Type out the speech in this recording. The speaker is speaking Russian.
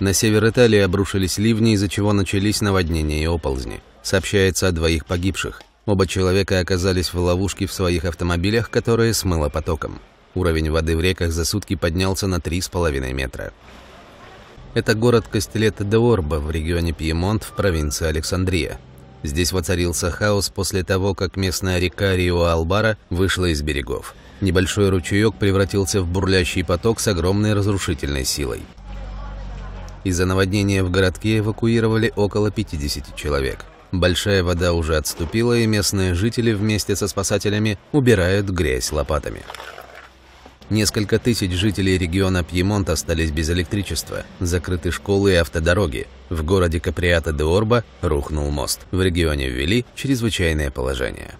На север Италии обрушились ливни, из-за чего начались наводнения и оползни. Сообщается о двоих погибших. Оба человека оказались в ловушке в своих автомобилях, которые смыло потоком. Уровень воды в реках за сутки поднялся на 3,5 метра. Это город Кастелет де Орбо в регионе Пьемонт в провинции Александрия. Здесь воцарился хаос после того, как местная река Рио-Албара вышла из берегов. Небольшой ручеек превратился в бурлящий поток с огромной разрушительной силой. Из-за наводнения в городке эвакуировали около 50 человек. Большая вода уже отступила, и местные жители вместе со спасателями убирают грязь лопатами. Несколько тысяч жителей региона Пьемонт остались без электричества, закрыты школы и автодороги. В городе Каприата де Орба рухнул мост. В регионе ввели чрезвычайное положение.